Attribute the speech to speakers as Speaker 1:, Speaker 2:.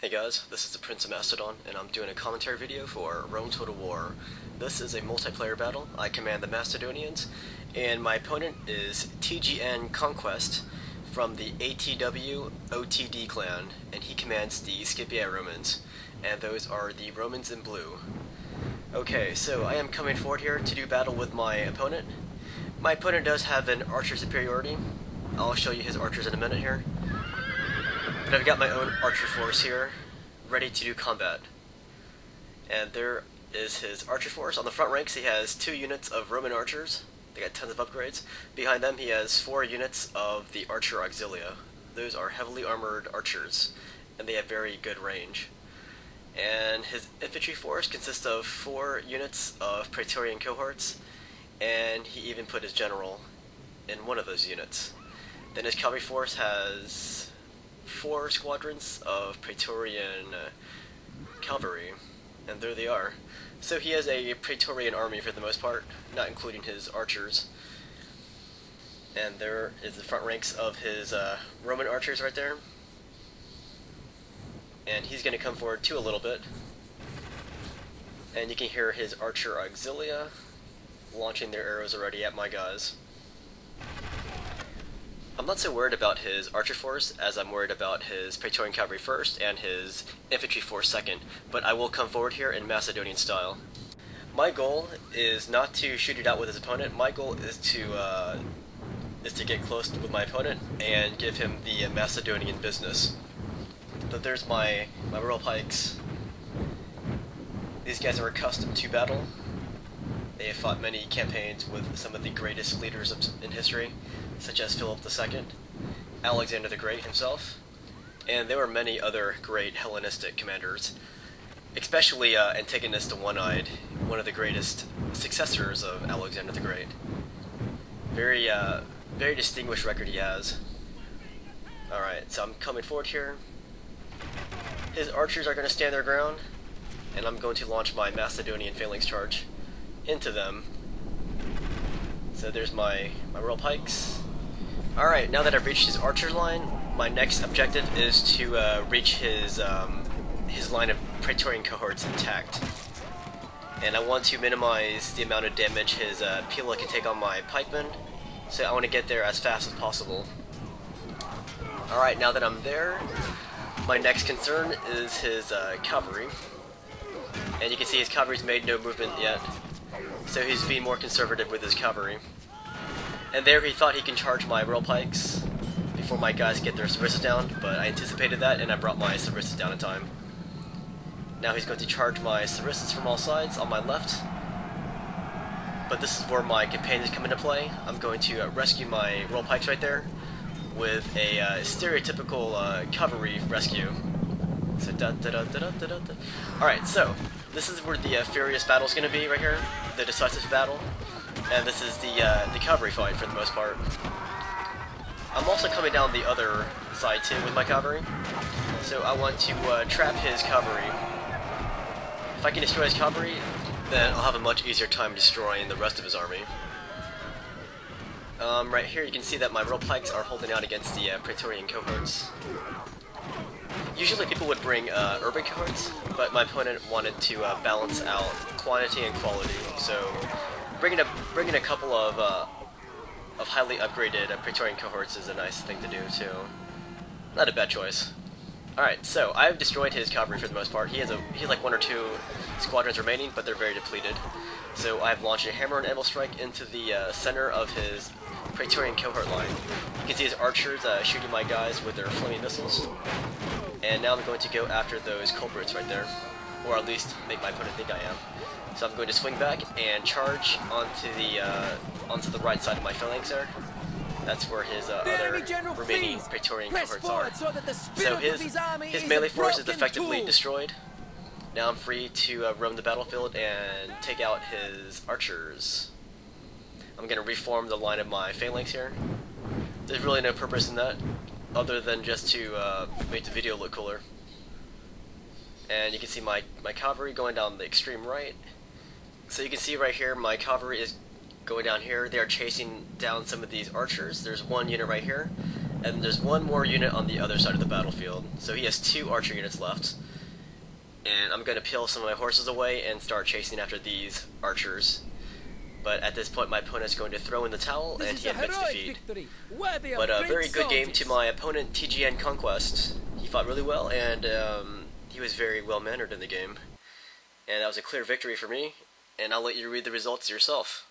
Speaker 1: Hey guys, this is the Prince of Macedon, and I'm doing a commentary video for Rome Total War. This is a multiplayer battle. I command the Macedonians, and my opponent is TGN Conquest from the ATW OTD clan, and he commands the Scipii Romans, and those are the Romans in blue. Okay, so I am coming forward here to do battle with my opponent. My opponent does have an archer superiority. I'll show you his archers in a minute here. But I've got my own archer force here, ready to do combat. And there is his archer force. On the front ranks he has two units of Roman archers. They got tons of upgrades. Behind them he has four units of the archer auxilia. Those are heavily armored archers, and they have very good range. And his infantry force consists of four units of Praetorian cohorts, and he even put his general in one of those units. Then his cavalry force has four squadrons of Praetorian uh, cavalry, and there they are. So he has a Praetorian army for the most part, not including his archers. And there is the front ranks of his uh, Roman archers right there. And he's going to come forward too a little bit. And you can hear his archer auxilia launching their arrows already at my guys. I'm not so worried about his archer force as I'm worried about his Praetorian cavalry first and his infantry force second, but I will come forward here in Macedonian style. My goal is not to shoot it out with his opponent. My goal is to uh, is to get close with my opponent and give him the Macedonian business. So there's my my royal pikes. These guys are accustomed to battle. They have fought many campaigns with some of the greatest leaders in history such as Philip II, Alexander the Great himself, and there were many other great Hellenistic commanders, especially uh, Antigonus the One-Eyed, one of the greatest successors of Alexander the Great. Very, uh, very distinguished record he has. Alright, so I'm coming forward here. His archers are going to stand their ground, and I'm going to launch my Macedonian phalanx charge into them. So there's my, my royal pikes, Alright, now that I've reached his archer line, my next objective is to uh, reach his, um, his line of Praetorian cohorts intact. And I want to minimize the amount of damage his uh, Pila can take on my pikemen, so I want to get there as fast as possible. Alright, now that I'm there, my next concern is his uh, cavalry. And you can see his cavalry's made no movement yet, so he's being more conservative with his cavalry. And there he thought he can charge my royal pikes before my guys get their sarissas down, but I anticipated that and I brought my sarissas down in time. Now he's going to charge my sarissas from all sides on my left. But this is where my companions come into play. I'm going to uh, rescue my royal pikes right there with a uh, stereotypical uh, cavalry rescue. So. Alright, so this is where the uh, furious battle is going to be right here, the decisive battle and this is the uh, the cavalry fight for the most part. I'm also coming down the other side too with my cavalry, so I want to uh, trap his cavalry. If I can destroy his cavalry, then I'll have a much easier time destroying the rest of his army. Um, right here you can see that my royal pikes are holding out against the uh, Praetorian cohorts. Usually people would bring uh, urban cohorts, but my opponent wanted to uh, balance out quantity and quality, so bringing a bringing a couple of uh, of highly upgraded uh, Praetorian cohorts is a nice thing to do too. Not a bad choice. Alright, so I've destroyed his cavalry for the most part. He has a he has like one or two squadrons remaining, but they're very depleted. So I've launched a hammer and anvil strike into the uh, center of his Praetorian cohort line. You can see his archers uh, shooting my guys with their flaming missiles. And now I'm going to go after those culprits right there. Or at least make my opponent think I am. So I'm going to swing back and charge onto the uh, onto the right side of my phalanx there. That's where his uh, other General, remaining. Praetorian cohorts are. So, so his, his melee force is effectively tool. destroyed. Now I'm free to uh, roam the battlefield and take out his archers. I'm going to reform the line of my phalanx here. There's really no purpose in that, other than just to uh, make the video look cooler. And you can see my, my cavalry going down the extreme right, so you can see right here, my cavalry is going down here. They are chasing down some of these archers. There's one unit right here, and there's one more unit on the other side of the battlefield. So he has two archer units left. And I'm going to peel some of my horses away and start chasing after these archers. But at this point, my opponent is going to throw in the towel,
Speaker 2: This
Speaker 1: and he admits defeat.
Speaker 2: victory, worthy of
Speaker 1: But a very good game to my opponent, TGN Conquest. He fought really well, and um, he was very well mannered in the game. And that was a clear victory for me, and I'll let you read the results yourself.